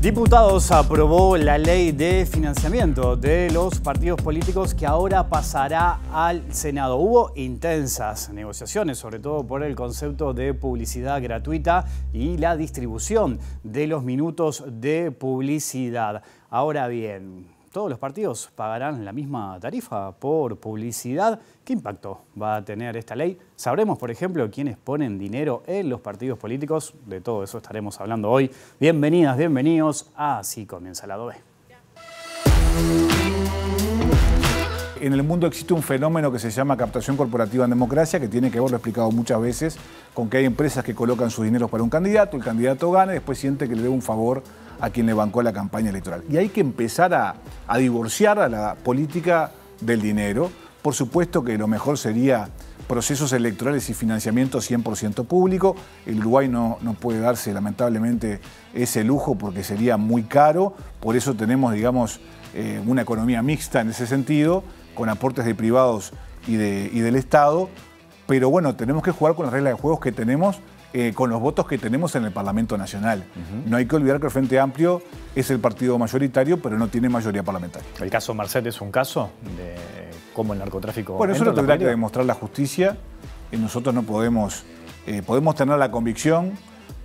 Diputados aprobó la ley de financiamiento de los partidos políticos que ahora pasará al Senado. Hubo intensas negociaciones, sobre todo por el concepto de publicidad gratuita y la distribución de los minutos de publicidad. Ahora bien, ¿Todos los partidos pagarán la misma tarifa por publicidad? ¿Qué impacto va a tener esta ley? Sabremos, por ejemplo, quiénes ponen dinero en los partidos políticos. De todo eso estaremos hablando hoy. Bienvenidas, bienvenidos. Así comienza la B. En el mundo existe un fenómeno que se llama captación corporativa en democracia, que tiene que ver, lo he explicado muchas veces, con que hay empresas que colocan su dinero para un candidato, el candidato gana y después siente que le debe un favor a quien le bancó la campaña electoral. Y hay que empezar a, divorciar a la política del dinero. Por supuesto que lo mejor sería procesos electorales y financiamiento 100% público. El Uruguay no, no, puede darse lamentablemente ese lujo porque sería muy caro. Por eso tenemos, digamos, eh, una economía mixta en ese sentido, con aportes de privados y, de, y del Estado. Pero bueno, tenemos que jugar con las reglas de juegos que tenemos eh, con los votos que tenemos en el Parlamento Nacional. No hay que olvidar que el Frente Amplio es el partido mayoritario, pero no tiene mayoría parlamentaria. ¿El caso Marcet es un caso de cómo el narcotráfico... Bueno, eso lo tendrá que demostrar la justicia. Y nosotros no podemos... Eh, podemos tener la convicción,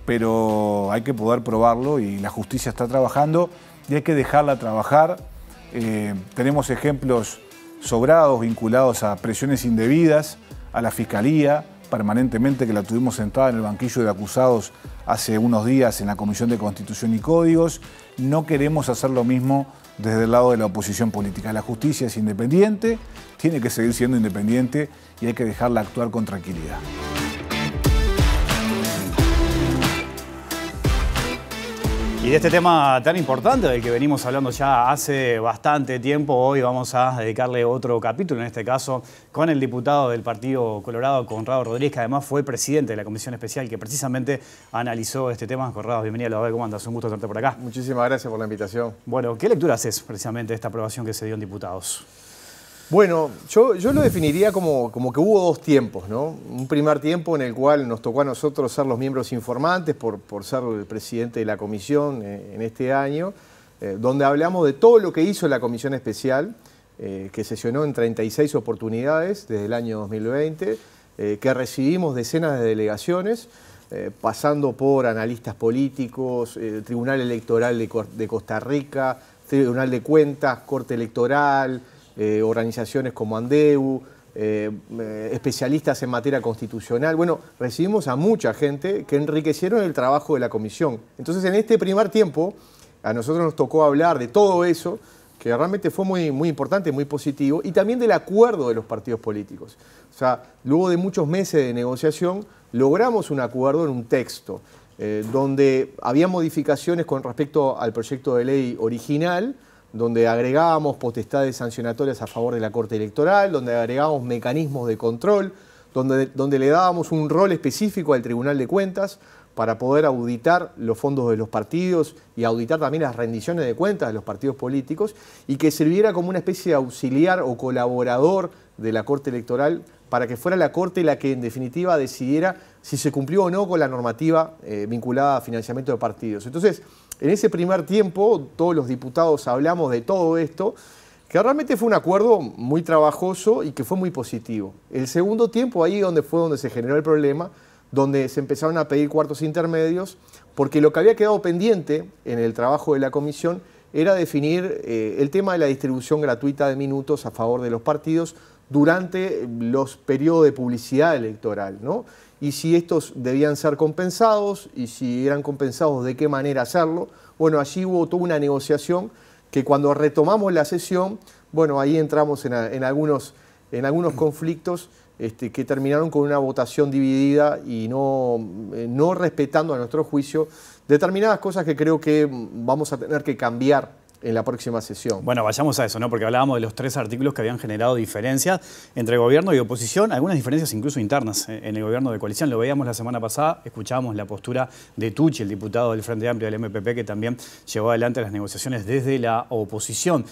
pero hay que poder probarlo y la justicia está trabajando y hay que dejarla trabajar. Eh, tenemos ejemplos sobrados vinculados a presiones indebidas, a la Fiscalía, permanentemente que la tuvimos sentada en el banquillo de acusados hace unos días en la Comisión de Constitución y Códigos. No queremos hacer lo mismo desde el lado de la oposición política. La justicia es independiente, tiene que seguir siendo independiente y hay que dejarla actuar con tranquilidad. Y de este tema tan importante del que venimos hablando ya hace bastante tiempo, hoy vamos a dedicarle otro capítulo, en este caso con el diputado del Partido Colorado, Conrado Rodríguez, que además fue presidente de la comisión especial que precisamente analizó este tema. Conrado, bienvenido a la ¿cómo andas? Un gusto tenerte por acá. Muchísimas gracias por la invitación. Bueno, ¿qué lectura haces precisamente de esta aprobación que se dio en diputados? Bueno, yo, lo definiría como, que hubo dos tiempos, ¿no? Un primer tiempo en el cual nos tocó a nosotros ser los miembros informantes por, ser el presidente de la comisión eh, en este año, eh, donde hablamos de todo lo que hizo la comisión especial, eh, que sesionó en 36 oportunidades desde el año 2020, que recibimos decenas de delegaciones, pasando por analistas políticos, Tribunal Electoral de Costa Rica, Tribunal de Cuentas, Corte Electoral, eh, organizaciones como Andeu, eh, eh, especialistas en materia constitucional. Bueno, recibimos a mucha gente que enriquecieron el trabajo de la comisión. Entonces, en este primer tiempo, a nosotros nos tocó hablar de todo eso, que realmente fue muy, muy importante, muy positivo, y también del acuerdo de los partidos políticos. O sea, luego de muchos meses de negociación, logramos un acuerdo en un texto, donde había modificaciones con respecto al proyecto de ley original, donde agregábamos potestades sancionatorias a favor de la Corte Electoral, donde agregábamos mecanismos de control, donde, donde le dábamos un rol específico al Tribunal de Cuentas para poder auditar los fondos de los partidos y auditar también las rendiciones de cuentas de los partidos políticos y que sirviera como una especie de auxiliar o colaborador de la Corte Electoral para que fuera la Corte la que en definitiva decidiera si se cumplió o no con la normativa eh, vinculada a financiamiento de partidos. Entonces, en ese primer tiempo, todos los diputados hablamos de todo esto, que realmente fue un acuerdo muy trabajoso y que fue muy positivo. El segundo tiempo, ahí donde fue donde se generó el problema, donde se empezaron a pedir cuartos intermedios, porque lo que había quedado pendiente en el trabajo de la comisión era definir eh, el tema de la distribución gratuita de minutos a favor de los partidos durante los periodos de publicidad electoral, ¿no? y si estos debían ser compensados y si eran compensados de qué manera hacerlo. Bueno, allí hubo toda una negociación que cuando retomamos la sesión, bueno, ahí entramos en, algunos, en algunos conflictos este, que terminaron con una votación dividida y no, eh, no respetando a nuestro juicio determinadas cosas que creo que vamos a tener que cambiar en la próxima sesión. Bueno, vayamos a eso, ¿no? Porque hablábamos de los tres artículos que habían generado diferencias entre gobierno y oposición, algunas diferencias incluso internas en el gobierno de coalición. Lo veíamos la semana pasada, escuchábamos la postura de Tucci, el diputado del Frente Amplio del MPP, que también llevó adelante las negociaciones desde la oposición.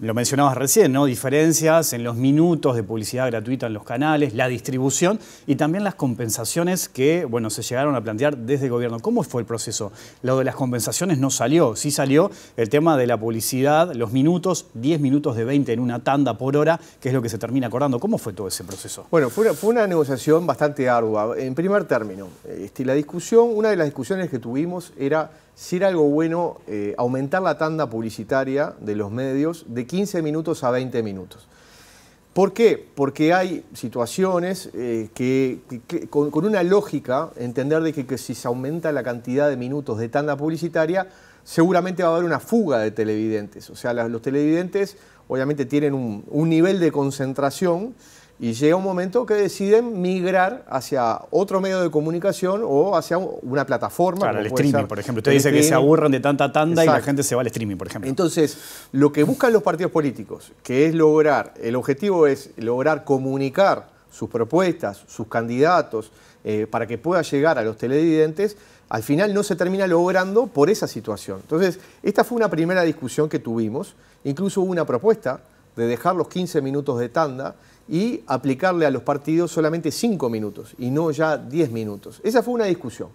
Lo mencionabas recién, ¿no? Diferencias en los minutos de publicidad gratuita en los canales, la distribución y también las compensaciones que, bueno, se llegaron a plantear desde el gobierno. ¿Cómo fue el proceso? Lo de las compensaciones no salió, sí salió el tema de la publicidad, los minutos, 10 minutos de 20 en una tanda por hora, que es lo que se termina acordando. ¿Cómo fue todo ese proceso? Bueno, fue una, negociación bastante ardua. En primer término, este, la discusión, una de las discusiones que tuvimos era si era algo bueno eh, aumentar la tanda publicitaria de los medios de 15 minutos a 20 minutos. ¿Por qué? Porque hay situaciones eh, que, con, una lógica, entender de que, si se aumenta la cantidad de minutos de tanda publicitaria, seguramente va a haber una fuga de televidentes. O sea, los televidentes obviamente tienen un nivel de concentración y llega un momento que deciden migrar hacia otro medio de comunicación o hacia una plataforma. Claro, el streaming, por ejemplo. Usted dice que se aburren de tanta tanda y la gente se va al streaming, por ejemplo. Entonces, lo que buscan los partidos políticos, que es lograr, el objetivo es lograr comunicar sus propuestas, sus candidatos, eh, para que pueda llegar a los televidentes, al final no se termina logrando por esa situación. Entonces, esta fue una primera discusión que tuvimos. Incluso hubo una propuesta de dejar los 15 minutos de tanda y aplicarle a los partidos solamente 5 minutos y no ya 10 minutos. Esa fue una discusión.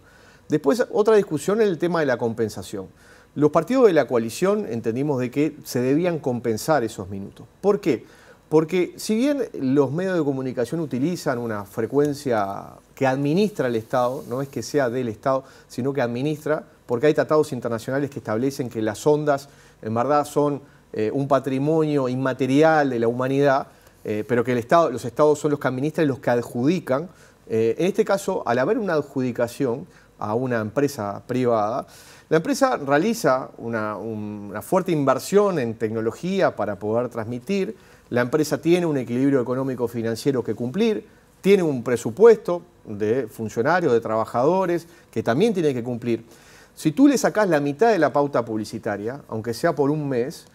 Después otra discusión en el tema de la compensación. Los partidos de la coalición entendimos de que se debían compensar esos minutos. ¿Por qué? Porque si bien los medios de comunicación utilizan una frecuencia que administra el Estado, no es que sea del Estado, sino que administra, porque hay tratados internacionales que establecen que las ondas en verdad son eh, un patrimonio inmaterial de la humanidad, eh, pero que los estados son los que administran y los que adjudican. Eh, en este caso, al haber una adjudicación a una empresa privada, la empresa realiza una, fuerte inversión en tecnología para poder transmitir, la empresa tiene un equilibrio económico-financiero que cumplir, tiene un presupuesto de funcionarios, de trabajadores, que también tiene que cumplir. Si tú le sacás la mitad de la pauta publicitaria, aunque sea por un mes,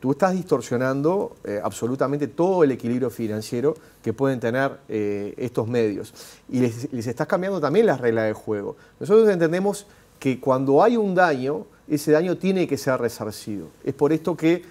tú estás distorsionando eh, absolutamente todo el equilibrio financiero que pueden tener eh, estos medios. Y les, estás cambiando también las reglas de juego. Nosotros entendemos que cuando hay un daño, ese daño tiene que ser resarcido. Es por esto que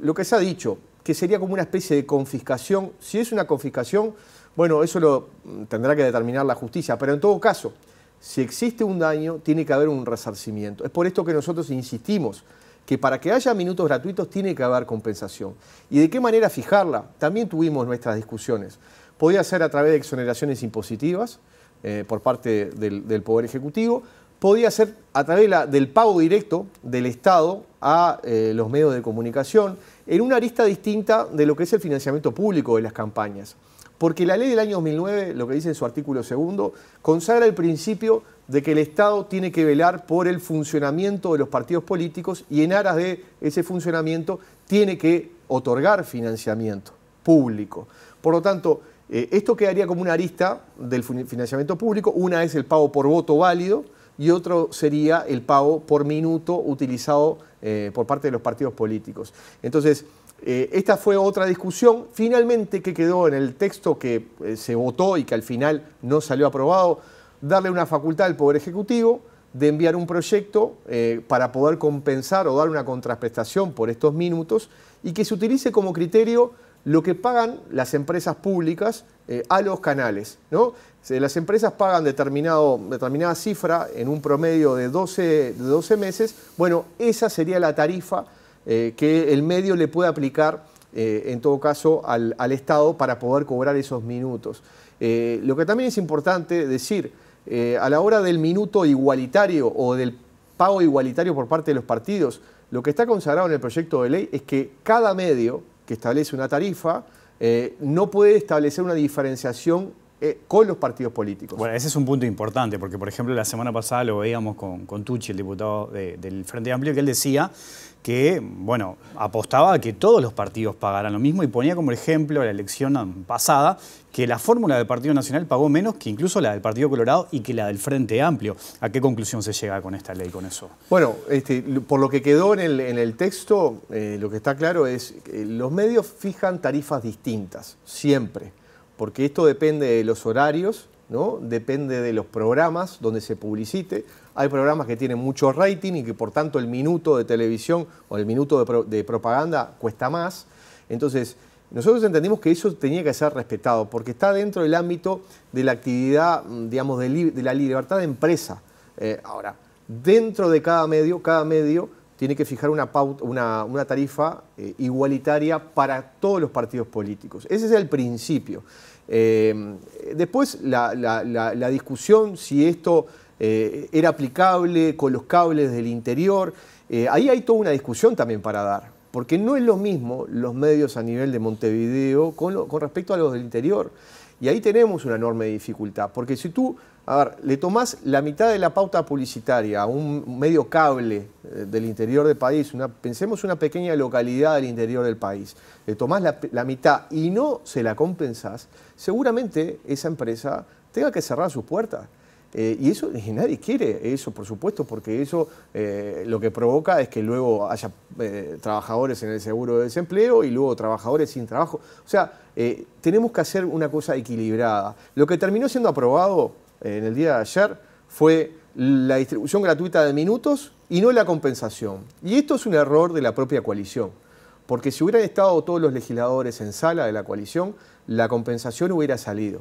lo que se ha dicho, que sería como una especie de confiscación, si es una confiscación, bueno, eso lo mm, tendrá que determinar la justicia, pero en todo caso, si existe un daño, tiene que haber un resarcimiento. Es por esto que nosotros insistimos que para que haya minutos gratuitos tiene que haber compensación. ¿Y de qué manera fijarla? También tuvimos nuestras discusiones. Podía ser a través de exoneraciones impositivas eh, por parte del, Poder Ejecutivo, podía ser a través del pago directo del Estado a eh, los medios de comunicación, en una arista distinta de lo que es el financiamiento público de las campañas. Porque la ley del año 2009, lo que dice en su artículo segundo, consagra el principio de que el Estado tiene que velar por el funcionamiento de los partidos políticos y en aras de ese funcionamiento tiene que otorgar financiamiento público. Por lo tanto, eh, esto quedaría como una arista del financiamiento público. Una es el pago por voto válido y otro sería el pago por minuto utilizado eh, por parte de los partidos políticos. Entonces, eh, esta fue otra discusión. Finalmente, que quedó en el texto que se votó y que al final no salió aprobado? darle una facultad al Poder Ejecutivo de enviar un proyecto eh, para poder compensar o dar una contraprestación por estos minutos y que se utilice como criterio lo que pagan las empresas públicas eh, a los canales. ¿no? Las empresas pagan determinado, determinada cifra en un promedio de 12, de 12 meses. Bueno, esa sería la tarifa eh, que el medio le puede aplicar, en todo caso, al, al, Estado para poder cobrar esos minutos. lo que también es importante decir, eh, a la hora del minuto igualitario o del pago igualitario por parte de los partidos, lo que está consagrado en el proyecto de ley es que cada medio que establece una tarifa eh, no puede establecer una diferenciación eh, con los partidos políticos. Bueno, ese es un punto importante, porque por ejemplo la semana pasada lo veíamos con, con Tucci, el diputado del Frente Amplio, que él decía que, bueno, apostaba a que todos los partidos pagaran lo mismo y ponía como ejemplo la elección pasada que la fórmula del Partido Nacional pagó menos que incluso la del Partido Colorado y que la del Frente Amplio. ¿A qué conclusión se llega con esta ley, con eso? Bueno, este, por lo que quedó en el, texto, eh, lo que está claro es que los medios fijan tarifas distintas, siempre, porque esto depende de los horarios, ¿no? depende de los programas donde se publicite, hay programas que tienen mucho rating y que por tanto el minuto de televisión o el minuto de, propaganda cuesta más. Entonces, nosotros entendimos que eso tenía que ser respetado, porque está dentro del ámbito de la actividad, mm, digamos, de, la libertad de empresa. Eh, ahora, dentro de cada medio, cada medio tiene que fijar una, una, tarifa eh, igualitaria para todos los partidos políticos. Ese es el principio. Eh, después, la, discusión si esto eh, era aplicable con los cables del interior, ahí hay toda una discusión también para dar, porque no es lo mismo los medios a nivel de Montevideo con, con respecto a los del interior. Y ahí tenemos una enorme dificultad, porque si tú a ver, le tomás la mitad de la pauta publicitaria a un medio cable eh, del interior del país, pensemos una pequeña localidad del interior del país, le tomás la, mitad y no se la compensás, seguramente esa empresa tenga que cerrar sus puertas. Eh, y eso nadie quiere eso, por supuesto, porque eso eh, lo que provoca es que luego haya trabajadores en el seguro de desempleo y luego trabajadores sin trabajo. O sea, tenemos que hacer una cosa equilibrada. Lo que terminó siendo aprobado en el día de ayer fue la distribución gratuita de minutos y no la compensación. Y esto es un error de la propia coalición, porque si hubieran estado todos los legisladores en sala de la coalición, la compensación hubiera salido.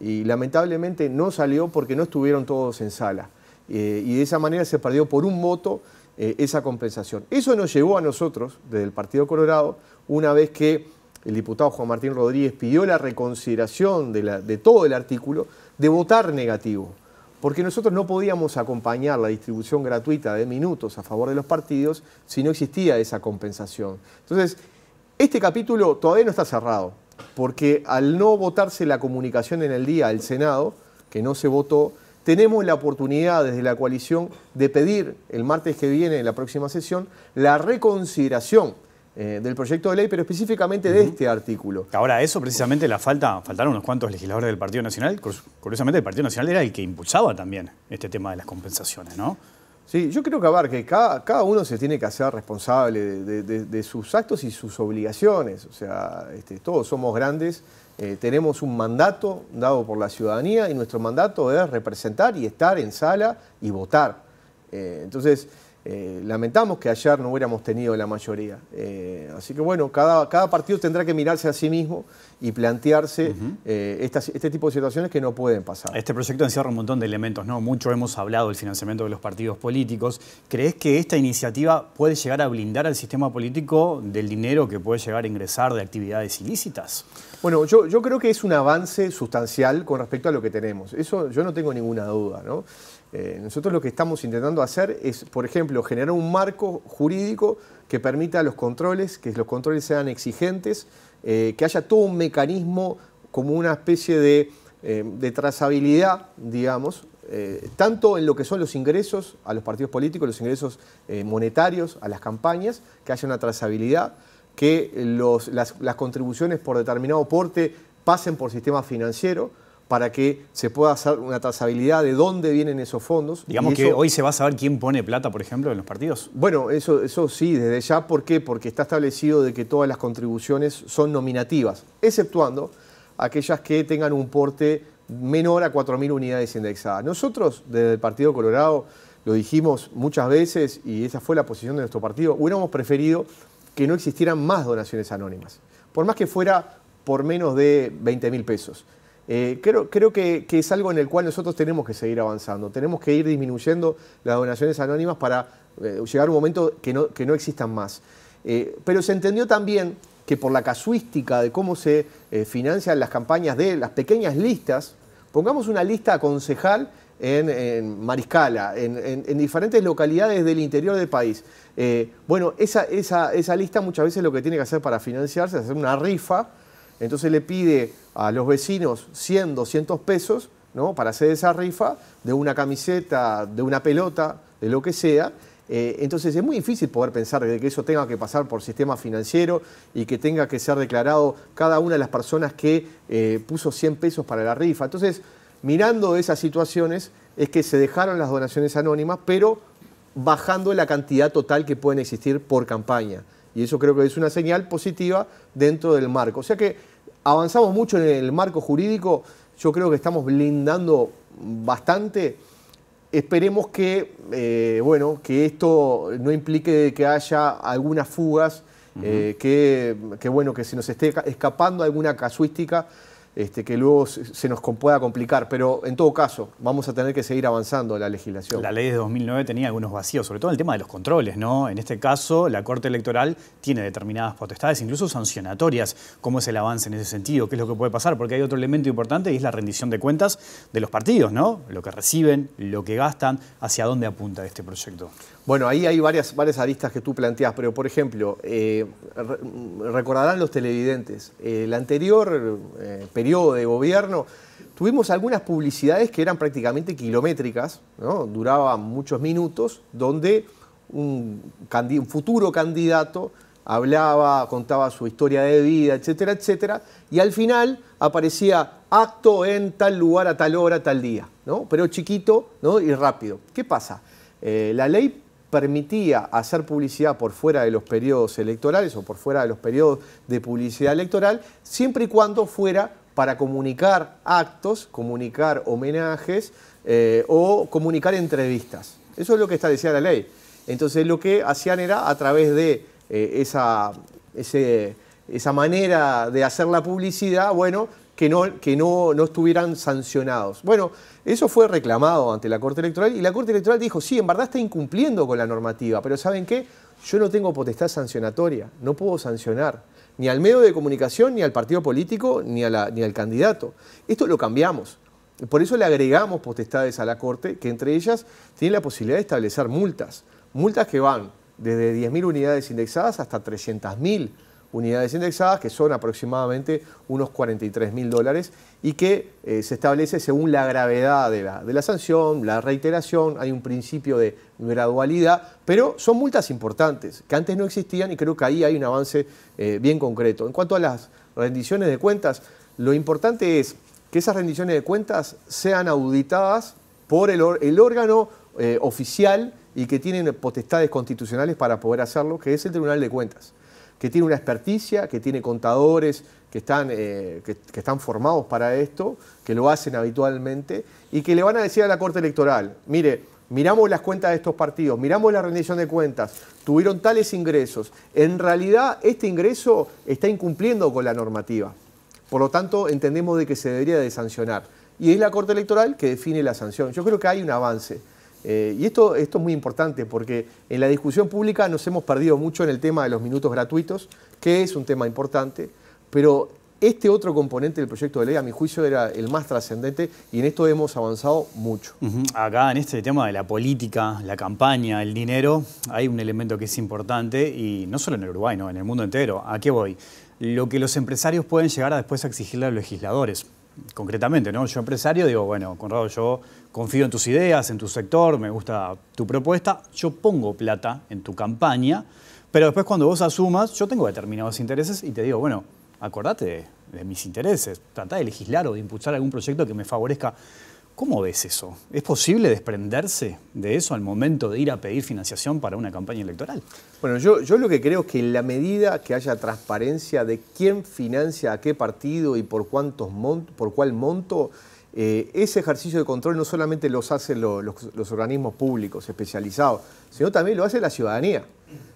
Y lamentablemente no salió porque no estuvieron todos en sala. Eh, y de esa manera se perdió por un voto eh, esa compensación. Eso nos llevó a nosotros, desde el Partido Colorado, una vez que el diputado Juan Martín Rodríguez pidió la reconsideración de todo el artículo, de votar negativo, porque nosotros no podíamos acompañar la distribución gratuita de minutos a favor de los partidos si no existía esa compensación. Entonces, este capítulo todavía no está cerrado, porque al no votarse la comunicación en el día al Senado, que no se votó, tenemos la oportunidad desde la coalición de pedir el martes que viene, en la próxima sesión, la reconsideración eh, del proyecto de ley, pero específicamente de este artículo. Ahora, eso precisamente la falta, faltaron unos cuantos legisladores del Partido Nacional. Curiosamente, el Partido Nacional era el que impulsaba también este tema de las compensaciones, ¿no? Sí, yo creo que, cada, cada uno se tiene que hacer responsable de, sus actos y sus obligaciones. O sea, este, todos somos grandes, eh, tenemos un mandato dado por la ciudadanía y nuestro mandato es representar y estar en sala y votar. Eh, entonces, eh, lamentamos que ayer no hubiéramos tenido la mayoría. Eh, así que bueno, cada, cada, partido tendrá que mirarse a sí mismo y plantearse eh, este tipo de situaciones que no pueden pasar. Este proyecto encierra un montón de elementos, ¿no? Mucho hemos hablado del financiamiento de los partidos políticos. ¿Crees que esta iniciativa puede llegar a blindar al sistema político del dinero que puede llegar a ingresar de actividades ilícitas? Bueno, yo, yo creo que es un avance sustancial con respecto a lo que tenemos. Eso yo no tengo ninguna duda, ¿no? Eh, nosotros lo que estamos intentando hacer es, por ejemplo, generar un marco jurídico que permita los controles, que los controles sean exigentes, eh, que haya todo un mecanismo como una especie de, eh, trazabilidad, digamos, tanto en lo que son los ingresos a los partidos políticos, los ingresos monetarios a las campañas, que haya una trazabilidad, que las, las contribuciones por determinado porte pasen por sistema financiero, para que se pueda hacer una trazabilidad de dónde vienen esos fondos. Digamos que hoy se va a saber quién pone plata, por ejemplo, en los partidos. Bueno, eso, eso sí, desde ya. ¿Por qué? Porque está establecido de que todas las contribuciones son nominativas, exceptuando aquellas que tengan un porte menor a 4.000 unidades indexadas. Nosotros, desde el Partido Colorado, lo dijimos muchas veces y esa fue la posición de nuestro partido, hubiéramos preferido que no existieran más donaciones anónimas, por más que fuera por menos de 20 mil pesos. Eh, creo, creo que, es algo en el cual nosotros tenemos que seguir avanzando. Tenemos que ir disminuyendo las donaciones anónimas para eh, llegar a un momento que no, que no existan más. Eh, pero se entendió también que por la casuística de cómo se financian las campañas de las pequeñas listas, pongamos una lista concejal en, Mariscala, en, diferentes localidades del interior del país. bueno, esa, esa, esa lista muchas veces lo que tiene que hacer para financiarse es hacer una rifa entonces le pide a los vecinos 100, 200 pesos ¿no? para hacer esa rifa de una camiseta, de una pelota, de lo que sea. Eh, entonces es muy difícil poder pensar que eso tenga que pasar por sistema financiero y que tenga que ser declarado cada una de las personas que eh, puso 100 pesos para la rifa. Entonces, mirando esas situaciones, es que se dejaron las donaciones anónimas, pero bajando la cantidad total que pueden existir por campaña. Y eso creo que es una señal positiva dentro del marco. O sea que avanzamos mucho en el marco jurídico, yo creo que estamos blindando bastante. Esperemos que, eh, bueno, que esto no implique que haya algunas fugas, eh, que, que, bueno, que se nos esté escapando alguna casuística este, que luego se nos pueda complicar. Pero en todo caso, vamos a tener que seguir avanzando la legislación. La ley de 2009 tenía algunos vacíos, sobre todo en el tema de los controles. ¿no? En este caso, la Corte Electoral tiene determinadas potestades, incluso sancionatorias. ¿Cómo es el avance en ese sentido? ¿Qué es lo que puede pasar? Porque hay otro elemento importante y es la rendición de cuentas de los partidos, ¿no? Lo que reciben, lo que gastan, hacia dónde apunta este proyecto. Bueno, ahí hay varias, varias aristas que tú planteas, pero por ejemplo, eh, recordarán los televidentes, el anterior eh, periodo de gobierno tuvimos algunas publicidades que eran prácticamente kilométricas, ¿no? duraban muchos minutos, donde un, un futuro candidato hablaba, contaba su historia de vida, etcétera, etcétera, y al final aparecía acto en tal lugar, a tal hora, tal día, ¿no? pero chiquito ¿no? y rápido. ¿Qué pasa? Eh, la ley permitía hacer publicidad por fuera de los periodos electorales o por fuera de los periodos de publicidad electoral, siempre y cuando fuera para comunicar actos, comunicar homenajes eh, o comunicar entrevistas. Eso es lo que establecía la ley. Entonces lo que hacían era a través de eh, esa, esa manera de hacer la publicidad, bueno, que no, que no, no estuvieran sancionados. Bueno, eso fue reclamado ante la Corte Electoral y la Corte Electoral dijo, sí, en verdad está incumpliendo con la normativa, pero ¿saben qué? Yo no tengo potestad sancionatoria, no puedo sancionar ni al medio de comunicación, ni al partido político, ni, ni al candidato. Esto lo cambiamos. Por eso le agregamos potestades a la Corte, que entre ellas tiene la posibilidad de establecer multas. Multas que van desde 10.000 unidades indexadas hasta 300.000 unidades indexadas, que son aproximadamente unos 43 mil dólares, y que eh, se establece según la gravedad de la, de la, sanción, la reiteración, hay un principio de gradualidad, pero son multas importantes, que antes no existían y creo que ahí hay un avance eh, bien concreto. En cuanto a las rendiciones de cuentas, lo importante es que esas rendiciones de cuentas sean auditadas por el, órgano eh, oficial y que tienen potestades constitucionales para poder hacerlo, que es el Tribunal de Cuentas que tiene una experticia, que tiene contadores que están, eh, que, están formados para esto, que lo hacen habitualmente, y que le van a decir a la Corte Electoral, mire, miramos las cuentas de estos partidos, miramos la rendición de cuentas, tuvieron tales ingresos, en realidad este ingreso está incumpliendo con la normativa. Por lo tanto, entendemos de que se debería de sancionar. Y es la Corte Electoral que define la sanción. Yo creo que hay un avance. Eh, y esto, esto es muy importante porque en la discusión pública nos hemos perdido mucho en el tema de los minutos gratuitos, que es un tema importante, pero este otro componente del proyecto de ley, a mi juicio, era el más trascendente y en esto hemos avanzado mucho. Acá en este tema de la política, la campaña, el dinero, hay un elemento que es importante y no solo en el Uruguay, en el mundo entero. ¿A qué voy? Lo que los empresarios pueden llegar a después a exigirle a los legisladores concretamente, ¿no? Yo empresario digo, bueno, Conrado, yo confío en tus ideas, en tu sector, me gusta tu propuesta, yo pongo plata en tu campaña, pero después cuando vos asumas, yo tengo determinados intereses y te digo, bueno, acordate de, de mis intereses, trata de legislar o de impulsar algún proyecto que me favorezca ¿Cómo ves eso? ¿Es posible desprenderse de eso al momento de ir a pedir financiación para una campaña electoral? Bueno, yo, lo que creo es que en la medida que haya transparencia de quién financia a qué partido y por, cuántos por cuál monto, eh, ese ejercicio de control no solamente los hacen los, organismos públicos especializados, sino también lo hace la ciudadanía.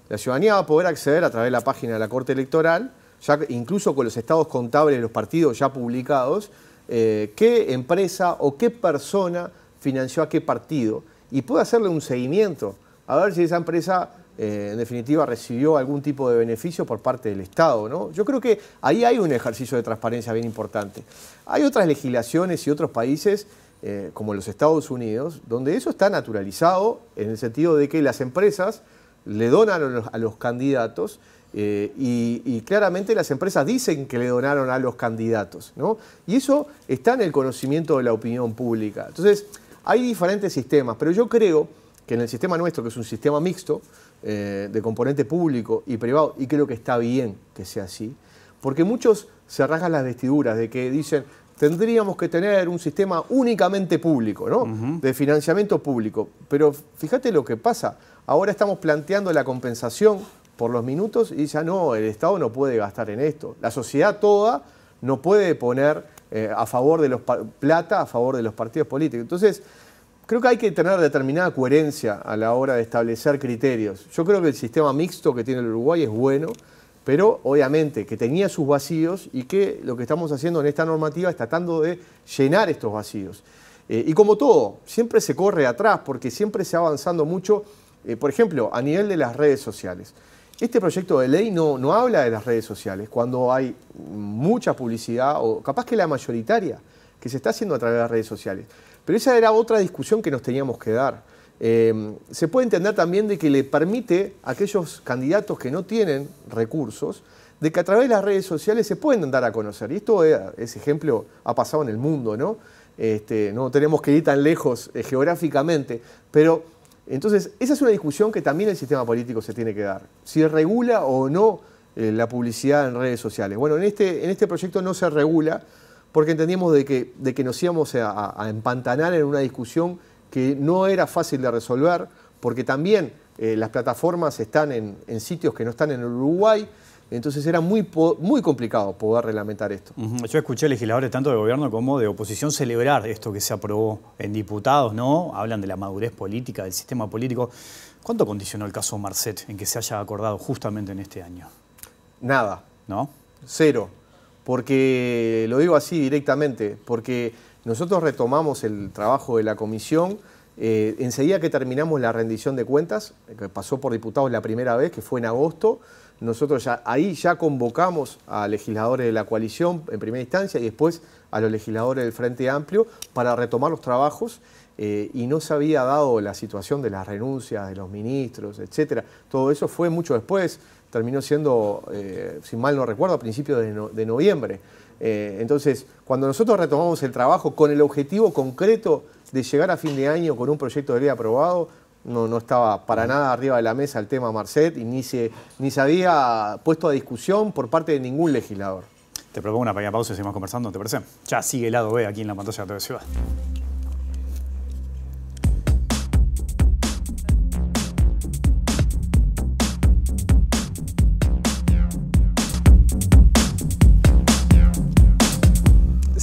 La ciudadanía va a poder acceder a través de la página de la Corte Electoral, ya incluso con los estados contables de los partidos ya publicados, eh, qué empresa o qué persona financió a qué partido y puede hacerle un seguimiento a ver si esa empresa eh, en definitiva recibió algún tipo de beneficio por parte del Estado. ¿no? Yo creo que ahí hay un ejercicio de transparencia bien importante. Hay otras legislaciones y otros países, eh, como los Estados Unidos, donde eso está naturalizado en el sentido de que las empresas le donan a los candidatos eh, y, claramente las empresas dicen que le donaron a los candidatos, ¿no? Y eso está en el conocimiento de la opinión pública. Entonces, hay diferentes sistemas, pero yo creo que en el sistema nuestro, que es un sistema mixto, eh, de componente público y privado, y creo que está bien que sea así, porque muchos se rasgan las vestiduras de que dicen, tendríamos que tener un sistema únicamente público, ¿no? De financiamiento público. Pero fíjate lo que pasa. Ahora estamos planteando la compensación por los minutos y ya no, el Estado no puede gastar en esto. La sociedad toda no puede poner eh, a favor de los plata a favor de los partidos políticos. Entonces, creo que hay que tener determinada coherencia a la hora de establecer criterios. Yo creo que el sistema mixto que tiene el Uruguay es bueno, pero obviamente que tenía sus vacíos y que lo que estamos haciendo en esta normativa es tratando de llenar estos vacíos. Eh, y como todo, siempre se corre atrás porque siempre se va avanzando mucho, eh, por ejemplo, a nivel de las redes sociales. Este proyecto de ley no, no habla de las redes sociales, cuando hay mucha publicidad, o capaz que la mayoritaria, que se está haciendo a través de las redes sociales. Pero esa era otra discusión que nos teníamos que dar. Eh, se puede entender también de que le permite a aquellos candidatos que no tienen recursos, de que a través de las redes sociales se pueden dar a conocer. Y esto, ese ejemplo ha pasado en el mundo, ¿no? Este, no tenemos que ir tan lejos eh, geográficamente, pero entonces esa es una discusión que también el sistema político se tiene que dar. Si regula o no eh, la publicidad en redes sociales. Bueno, en este, en este proyecto no se regula porque entendíamos de que, de que nos íbamos a, empantanar en una discusión que no era fácil de resolver, porque también eh, las plataformas están en, sitios que no están en Uruguay, entonces era muy, muy complicado poder reglamentar esto. Yo escuché legisladores tanto de gobierno como de oposición celebrar esto que se aprobó en diputados, ¿no? Hablan de la madurez política, del sistema político. ¿Cuánto condicionó el caso Marcet en que se haya acordado justamente en este año? Nada. ¿No? Cero. Porque, lo digo así directamente, porque nosotros retomamos el trabajo de la comisión eh, enseguida que terminamos la rendición de cuentas, que pasó por diputados la primera vez, que fue en agosto, nosotros ya, ahí ya convocamos a legisladores de la coalición en primera instancia y después a los legisladores del Frente Amplio para retomar los trabajos eh, y no se había dado la situación de las renuncias de los ministros, etcétera. Todo eso fue mucho después, terminó siendo, eh, si mal no recuerdo, a principios de noviembre. Eh, entonces, cuando nosotros retomamos el trabajo con el objetivo concreto de llegar a fin de año con un proyecto de ley aprobado, no, no estaba para nada arriba de la mesa el tema Marcet y ni se, ni se había puesto a discusión por parte de ningún legislador. Te propongo una pequeña pausa y seguimos conversando, ¿te parece? Ya sigue el lado B aquí en la pantalla de TV Ciudad.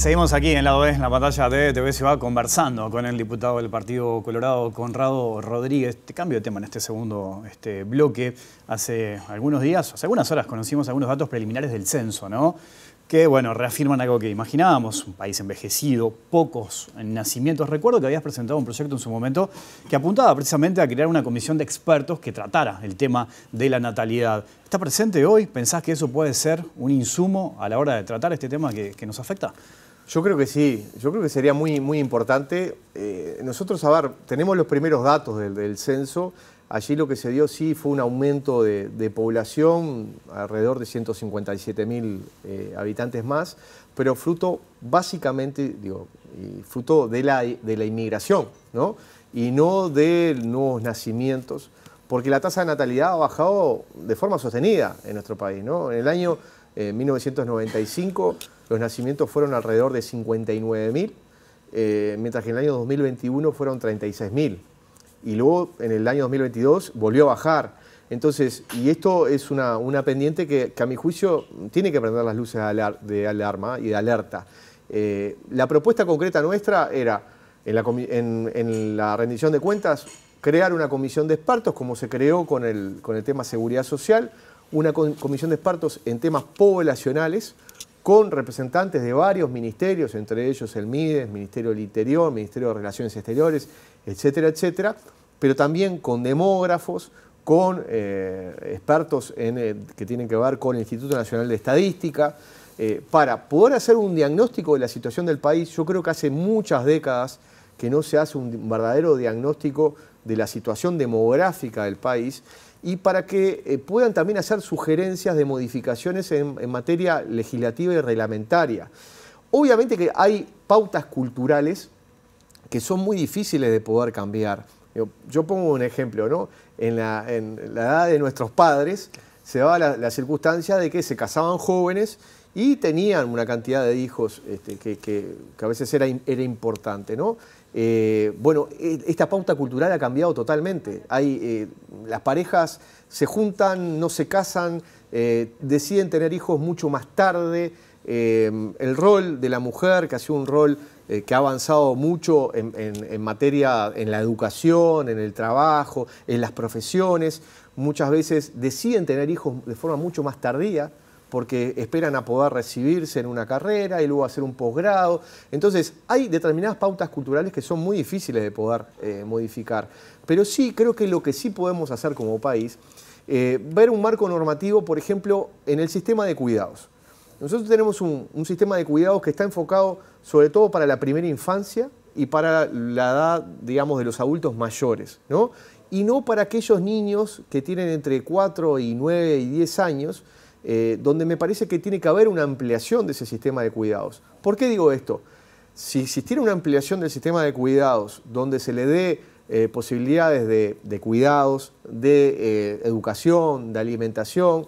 Seguimos aquí en B, en la pantalla de TV Ciudad, conversando con el diputado del Partido Colorado, Conrado Rodríguez. Te cambio de tema en este segundo este, bloque. Hace algunos días, hace algunas horas, conocimos algunos datos preliminares del censo, ¿no? Que, bueno, reafirman algo que imaginábamos, un país envejecido, pocos nacimientos. Recuerdo que habías presentado un proyecto en su momento que apuntaba precisamente a crear una comisión de expertos que tratara el tema de la natalidad. ¿Está presente hoy? ¿Pensás que eso puede ser un insumo a la hora de tratar este tema que nos afecta? Yo creo que sí, yo creo que sería muy, muy importante. Eh, nosotros, a ver, tenemos los primeros datos del, censo. Allí lo que se dio sí fue un aumento de, población, alrededor de 157 mil eh, habitantes más, pero fruto básicamente, digo, fruto de la, de la inmigración, ¿no? Y no de nuevos nacimientos, porque la tasa de natalidad ha bajado de forma sostenida en nuestro país, ¿no? En el año 1995 eh, los nacimientos fueron alrededor de 59.000, eh, mientras que en el año 2021 fueron 36.000. Y luego en el año 2022 volvió a bajar. Entonces, y esto es una, pendiente que, a mi juicio tiene que prender las luces de alarma y de alerta. Eh, la propuesta concreta nuestra era, en la, rendición de cuentas, crear una comisión de expertos, como se creó con el, con el tema seguridad social, una comisión de expertos en temas poblacionales, con representantes de varios ministerios, entre ellos el MIDES, Ministerio del Interior, Ministerio de Relaciones Exteriores, etcétera, etcétera, pero también con demógrafos, con eh, expertos eh, que tienen que ver con el Instituto Nacional de Estadística, eh, para poder hacer un diagnóstico de la situación del país. Yo creo que hace muchas décadas que no se hace un verdadero diagnóstico de la situación demográfica del país y para que eh, puedan también hacer sugerencias de modificaciones en, materia legislativa y reglamentaria. Obviamente que hay pautas culturales que son muy difíciles de poder cambiar. Yo, pongo un ejemplo, ¿no? En la, edad de nuestros padres se daba la, circunstancia de que se casaban jóvenes y tenían una cantidad de hijos este, que, a veces era, era importante, ¿no? Eh, bueno, e, esta pauta cultural ha cambiado totalmente. Hay, eh, las parejas se juntan, no se casan, eh, deciden tener hijos mucho más tarde. el rol de la mujer, que ha sido un rol que ha avanzado mucho en, materia, en la educación, en el trabajo, en las profesiones, muchas veces deciden tener hijos de forma mucho más tardía porque esperan a poder recibirse en una carrera y luego hacer un posgrado. Entonces, hay determinadas pautas culturales que son muy difíciles de poder eh, modificar. Pero sí, creo que lo que sí podemos hacer como país, eh, ver un marco normativo, por ejemplo, en el sistema de cuidados. Nosotros tenemos un, sistema de cuidados que está enfocado sobre todo para la primera infancia y para la edad, digamos, de los adultos mayores, ¿no? Y no para aquellos niños que tienen entre 4 y 9 y 10 años, eh, donde me parece que tiene que haber una ampliación de ese sistema de cuidados. ¿Por qué digo esto? Si existiera una ampliación del sistema de cuidados donde se le dé eh, posibilidades de, cuidados, de eh, educación, de alimentación,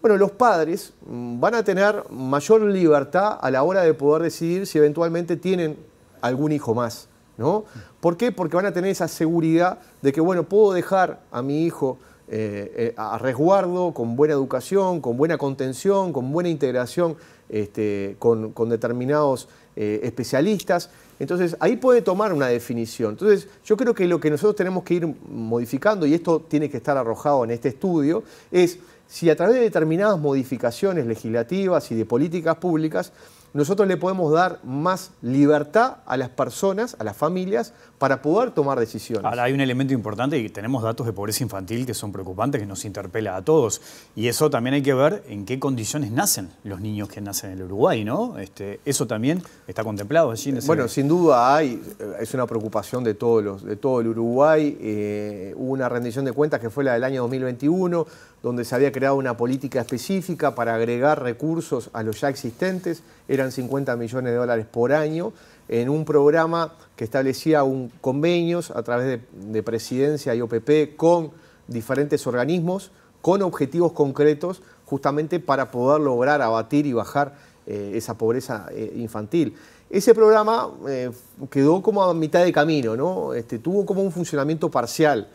bueno, los padres mm, van a tener mayor libertad a la hora de poder decidir si eventualmente tienen algún hijo más. ¿no? ¿Por qué? Porque van a tener esa seguridad de que, bueno, puedo dejar a mi hijo eh, eh, a resguardo, con buena educación, con buena contención, con buena integración este, con, determinados eh, especialistas. Entonces, ahí puede tomar una definición. Entonces, yo creo que lo que nosotros tenemos que ir modificando, y esto tiene que estar arrojado en este estudio, es si a través de determinadas modificaciones legislativas y de políticas públicas nosotros le podemos dar más libertad a las personas, a las familias, para poder tomar decisiones. Ahora hay un elemento importante y tenemos datos de pobreza infantil que son preocupantes, que nos interpela a todos. Y eso también hay que ver en qué condiciones nacen los niños que nacen en el Uruguay, ¿no? Este, eso también está contemplado allí en ese Bueno, sin duda hay, eh, es una preocupación de, todos los, de todo el Uruguay. Eh, hubo una rendición de cuentas que fue la del año 2021, donde se había creado una política específica para agregar recursos a los ya existentes eran 50 millones de dólares por año, en un programa que establecía un, convenios a través de, presidencia y OPP con diferentes organismos, con objetivos concretos, justamente para poder lograr abatir y bajar eh, esa pobreza eh, infantil. Ese programa eh, quedó como a mitad de camino, ¿no? Este, tuvo como un funcionamiento parcial.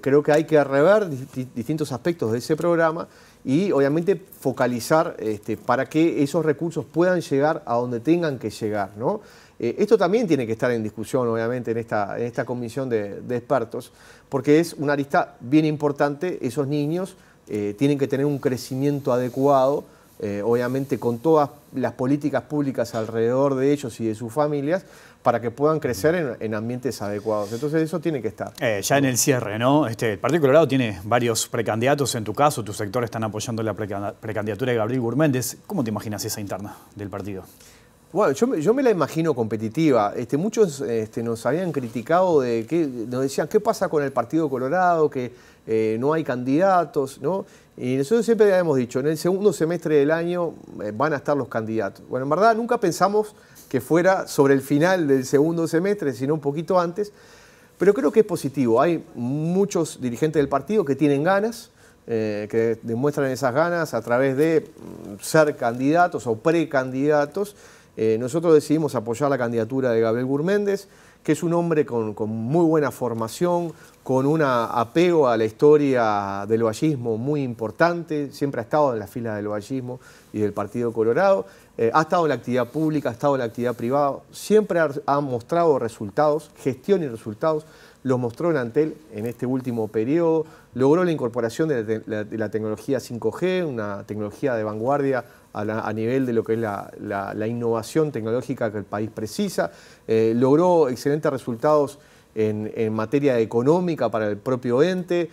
Creo que hay que rever distintos aspectos de ese programa y obviamente focalizar este, para que esos recursos puedan llegar a donde tengan que llegar. ¿no? Eh, esto también tiene que estar en discusión, obviamente, en esta, en esta comisión de, expertos, porque es una lista bien importante. Esos niños eh, tienen que tener un crecimiento adecuado, eh, obviamente con todas las políticas públicas alrededor de ellos y de sus familias, para que puedan crecer en, ambientes adecuados. Entonces eso tiene que estar. Eh, ya en el cierre, ¿no? Este, el Partido Colorado tiene varios precandidatos, en tu caso, tu sector están apoyando la precandidatura de Gabriel Gurméndez. ¿Cómo te imaginas esa interna del partido? Bueno, yo, me la imagino competitiva. Este, muchos este, nos habían criticado de que nos decían qué pasa con el Partido Colorado, que eh, no hay candidatos, ¿no? Y nosotros siempre habíamos dicho, en el segundo semestre del año eh, van a estar los candidatos. Bueno, en verdad nunca pensamos que fuera sobre el final del segundo semestre, sino un poquito antes. Pero creo que es positivo. Hay muchos dirigentes del partido que tienen ganas, eh, que demuestran esas ganas a través de mm, ser candidatos o precandidatos. Eh, nosotros decidimos apoyar la candidatura de Gabriel Gurméndez, que es un hombre con, muy buena formación, con un apego a la historia del vallismo muy importante, siempre ha estado en la fila del vallismo y del Partido Colorado. Eh, ha estado en la actividad pública, ha estado en la actividad privada, siempre ha, mostrado resultados, gestión y resultados, los mostró en Antel en este último periodo, logró la incorporación de la, tecnología 5G, una tecnología de vanguardia a, nivel de lo que es la, innovación tecnológica que el país precisa, eh, logró excelentes resultados en, materia económica para el propio ente,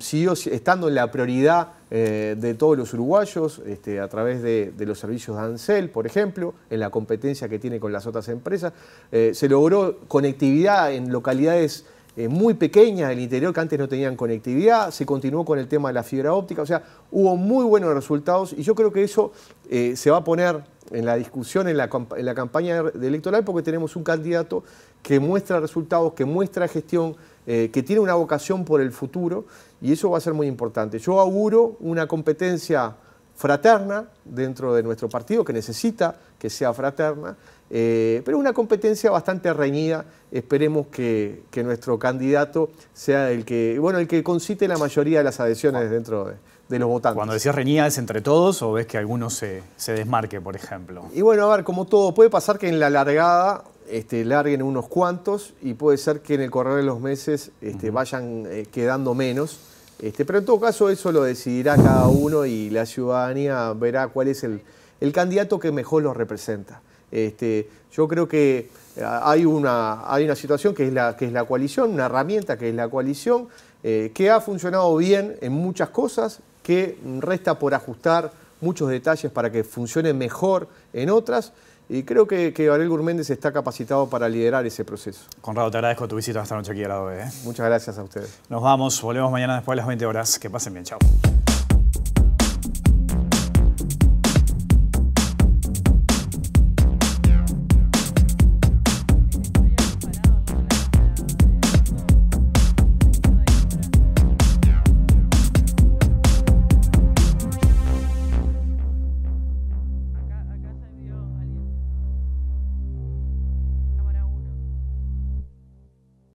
siguió estando en la prioridad eh, de todos los uruguayos este, a través de, los servicios de ANSEL, por ejemplo, en la competencia que tiene con las otras empresas. Eh, se logró conectividad en localidades eh, muy pequeñas del interior que antes no tenían conectividad, se continuó con el tema de la fibra óptica, o sea, hubo muy buenos resultados y yo creo que eso se va a poner en la discusión, en la, en la campaña electoral, porque tenemos un candidato que muestra resultados, que muestra gestión, eh, que tiene una vocación por el futuro y eso va a ser muy importante. Yo auguro una competencia fraterna dentro de nuestro partido, que necesita que sea fraterna, eh, pero una competencia bastante reñida. Esperemos que, nuestro candidato sea el que, bueno, el que concite la mayoría de las adhesiones dentro de los votantes. Cuando decías reñida, ¿es entre todos o ves que alguno se, se desmarque, por ejemplo? Y bueno, a ver, como todo, puede pasar que en la largada este, larguen unos cuantos y puede ser que en el correr de los meses este, vayan eh, quedando menos. Este, pero en todo caso eso lo decidirá cada uno y la ciudadanía verá cuál es el, el candidato que mejor los representa. Este, yo creo que eh, hay una, hay una situación que es, la, que es la coalición, una herramienta que es la coalición, eh, que ha funcionado bien en muchas cosas, que resta por ajustar muchos detalles para que funcione mejor en otras. Y creo que, que Gabriel Gurméndez está capacitado para liderar ese proceso. Conrado, te agradezco tu visita esta noche aquí a la OE. Muchas gracias a ustedes. Nos vamos, volvemos mañana después de las 20 horas. Que pasen bien, chao.